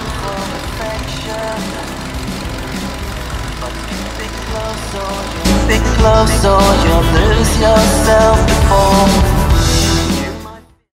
for affection. But keep it close or you'll, keep it close or you'll lose yourself.